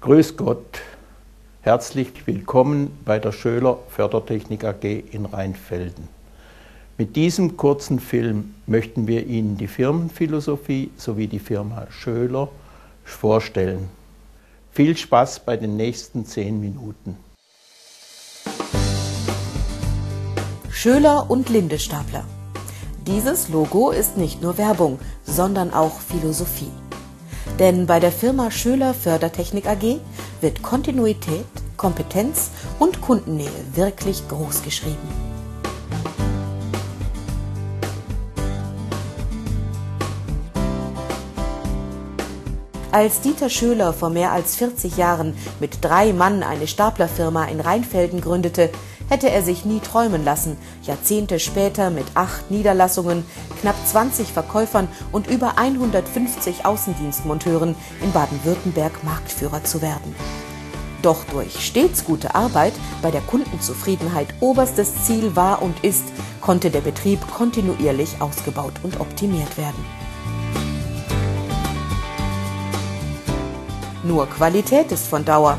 Grüß Gott, herzlich willkommen bei der Schöler Fördertechnik AG in Rheinfelden. Mit diesem kurzen Film möchten wir Ihnen die Firmenphilosophie sowie die Firma Schöler vorstellen. Viel Spaß bei den nächsten zehn Minuten. Schöler und Lindestapler. Dieses Logo ist nicht nur Werbung, sondern auch Philosophie. Denn bei der Firma Schöler Fördertechnik AG wird Kontinuität, Kompetenz und Kundennähe wirklich groß geschrieben. Als Dieter Schöler vor mehr als 40 Jahren mit drei Mann eine Staplerfirma in Rheinfelden gründete, hätte er sich nie träumen lassen, Jahrzehnte später mit acht Niederlassungen, knapp 20 Verkäufern und über 150 Außendienstmonteuren in Baden-Württemberg Marktführer zu werden. Doch durch stets gute Arbeit bei der Kundenzufriedenheit oberstes Ziel war und ist, konnte der Betrieb kontinuierlich ausgebaut und optimiert werden. Nur Qualität ist von Dauer.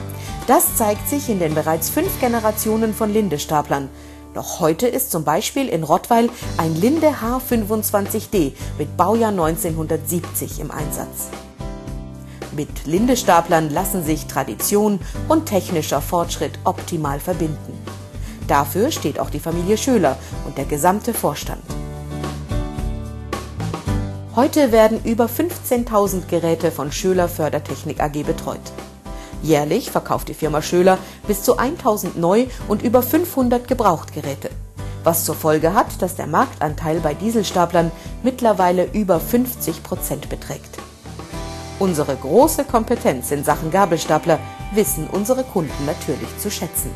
Das zeigt sich in den bereits fünf Generationen von Lindestaplern. Noch heute ist zum Beispiel in Rottweil ein Linde H25D mit Baujahr 1970 im Einsatz. Mit Lindestaplern lassen sich Tradition und technischer Fortschritt optimal verbinden. Dafür steht auch die Familie Schöler und der gesamte Vorstand. Heute werden über 15.000 Geräte von Schöler Fördertechnik AG betreut. Jährlich verkauft die Firma Schöler bis zu 1000 Neu- und über 500 Gebrauchtgeräte. Was zur Folge hat, dass der Marktanteil bei Dieselstaplern mittlerweile über 50 Prozent beträgt. Unsere große Kompetenz in Sachen Gabelstapler wissen unsere Kunden natürlich zu schätzen.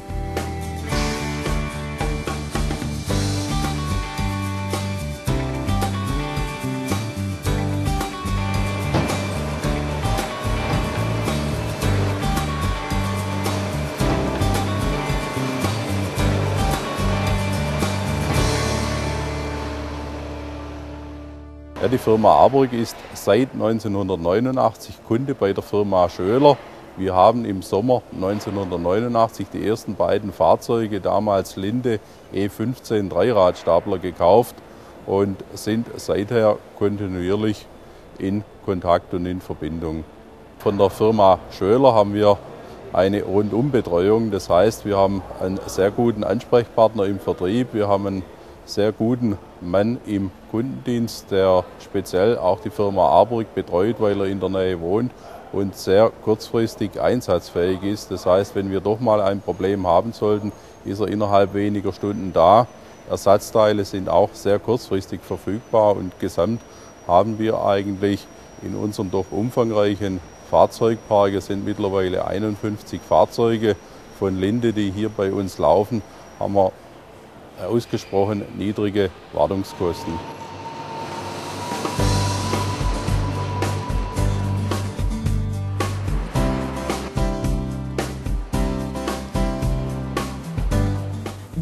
Ja, die Firma Aburg ist seit 1989 Kunde bei der Firma Schöler. Wir haben im Sommer 1989 die ersten beiden Fahrzeuge, damals Linde E15 Dreiradstapler, gekauft und sind seither kontinuierlich in Kontakt und in Verbindung. Von der Firma Schöler haben wir eine Rundumbetreuung. Das heißt, wir haben einen sehr guten Ansprechpartner im Vertrieb, wir haben einen sehr guten Mann im Kundendienst, der speziell auch die Firma Aburg betreut, weil er in der Nähe wohnt und sehr kurzfristig einsatzfähig ist. Das heißt, wenn wir doch mal ein Problem haben sollten, ist er innerhalb weniger Stunden da. Ersatzteile sind auch sehr kurzfristig verfügbar und gesamt haben wir eigentlich in unserem doch umfangreichen Fahrzeugpark, es sind mittlerweile 51 Fahrzeuge von Linde, die hier bei uns laufen, haben wir ausgesprochen niedrige Wartungskosten.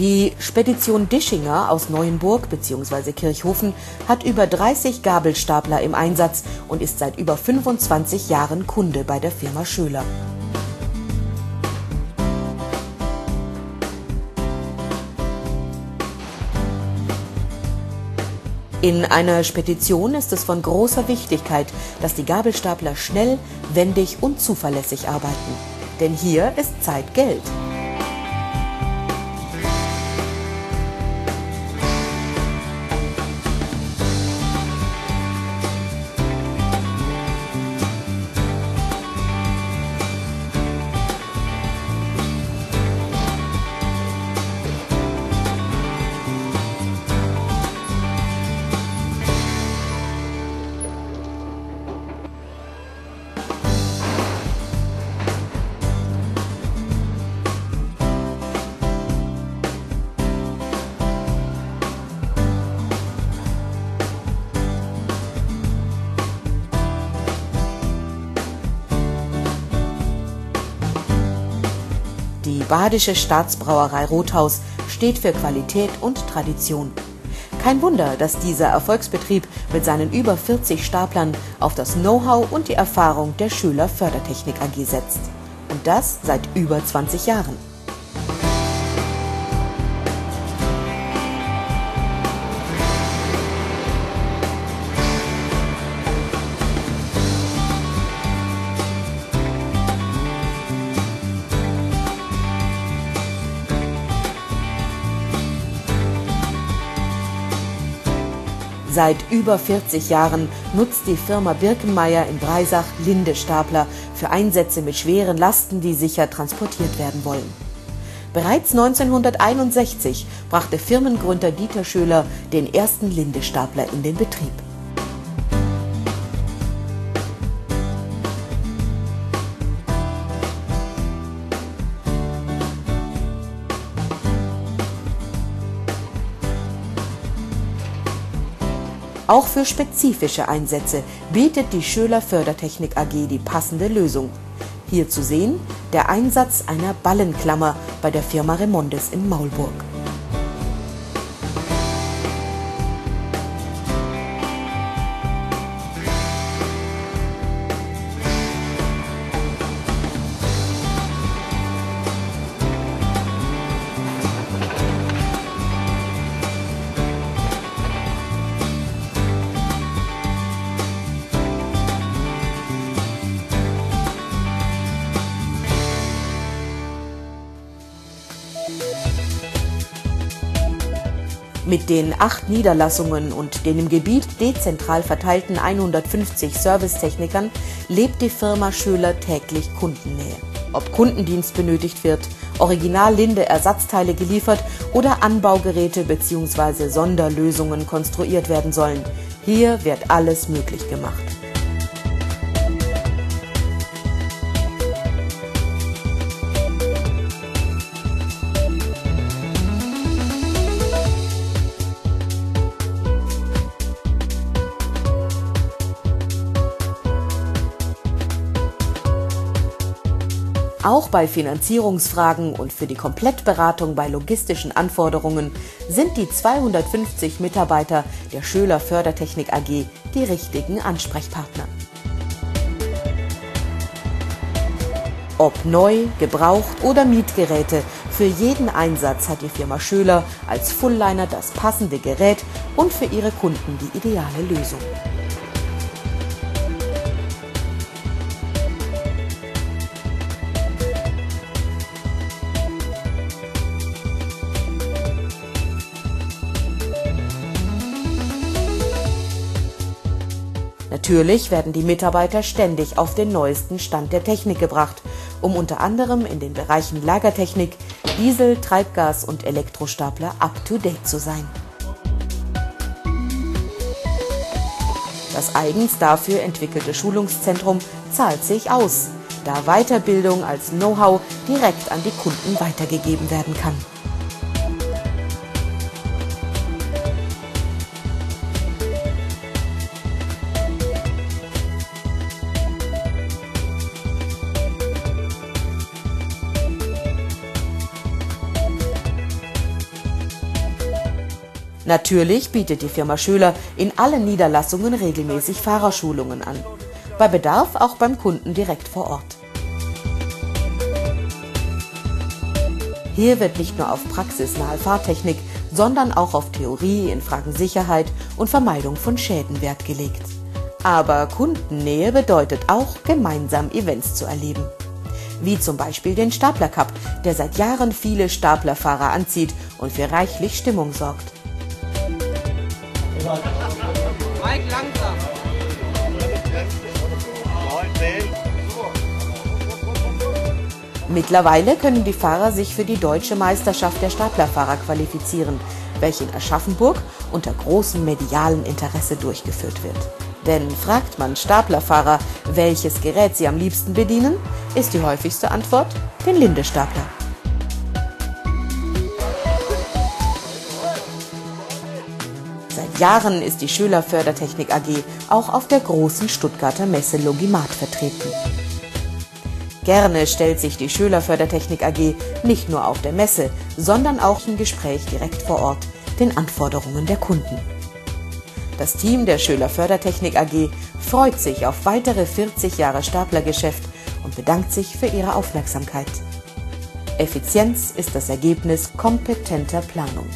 Die Spedition Dischinger aus Neuenburg bzw. Kirchhofen hat über 30 Gabelstapler im Einsatz und ist seit über 25 Jahren Kunde bei der Firma Schöler. In einer Spedition ist es von großer Wichtigkeit, dass die Gabelstapler schnell, wendig und zuverlässig arbeiten. Denn hier ist Zeit Geld. Die Badische Staatsbrauerei Rothaus steht für Qualität und Tradition. Kein Wunder, dass dieser Erfolgsbetrieb mit seinen über 40 Staplern auf das Know-how und die Erfahrung der Schüler Fördertechnik AG setzt. Und das seit über 20 Jahren. Seit über 40 Jahren nutzt die Firma Birkenmeier in Breisach Lindestapler für Einsätze mit schweren Lasten, die sicher transportiert werden wollen. Bereits 1961 brachte Firmengründer Dieter Schöler den ersten Lindestapler in den Betrieb. Auch für spezifische Einsätze bietet die Schöler Fördertechnik AG die passende Lösung. Hier zu sehen der Einsatz einer Ballenklammer bei der Firma Remondes in Maulburg. Mit den acht Niederlassungen und den im Gebiet dezentral verteilten 150 Servicetechnikern lebt die Firma Schöler täglich Kundennähe. Ob Kundendienst benötigt wird, Original-Linde-Ersatzteile geliefert oder Anbaugeräte bzw. Sonderlösungen konstruiert werden sollen, hier wird alles möglich gemacht. Auch bei Finanzierungsfragen und für die Komplettberatung bei logistischen Anforderungen sind die 250 Mitarbeiter der Schöler Fördertechnik AG die richtigen Ansprechpartner. Ob neu, gebraucht oder Mietgeräte, für jeden Einsatz hat die Firma Schöler als Fullliner das passende Gerät und für ihre Kunden die ideale Lösung. Natürlich werden die Mitarbeiter ständig auf den neuesten Stand der Technik gebracht, um unter anderem in den Bereichen Lagertechnik, Diesel, Treibgas und Elektrostapler up-to-date zu sein. Das eigens dafür entwickelte Schulungszentrum zahlt sich aus, da Weiterbildung als Know-how direkt an die Kunden weitergegeben werden kann. Natürlich bietet die Firma Schöler in allen Niederlassungen regelmäßig Fahrerschulungen an. Bei Bedarf auch beim Kunden direkt vor Ort. Hier wird nicht nur auf praxisnahe Fahrtechnik, sondern auch auf Theorie in Fragen Sicherheit und Vermeidung von Schäden Wert gelegt. Aber Kundennähe bedeutet auch, gemeinsam Events zu erleben. Wie zum Beispiel den Stapler Cup, der seit Jahren viele Staplerfahrer anzieht und für reichlich Stimmung sorgt. Mike langsam. Mittlerweile können die Fahrer sich für die deutsche Meisterschaft der Staplerfahrer qualifizieren, welche in Aschaffenburg unter großem medialen Interesse durchgeführt wird. Denn fragt man Staplerfahrer, welches Gerät sie am liebsten bedienen, ist die häufigste Antwort den Lindestapler. Jahren ist die Schüler Fördertechnik AG auch auf der großen Stuttgarter Messe Logimat vertreten. Gerne stellt sich die Schüler Fördertechnik AG nicht nur auf der Messe, sondern auch im Gespräch direkt vor Ort den Anforderungen der Kunden. Das Team der Schüler Fördertechnik AG freut sich auf weitere 40 Jahre Staplergeschäft und bedankt sich für Ihre Aufmerksamkeit. Effizienz ist das Ergebnis kompetenter Planung.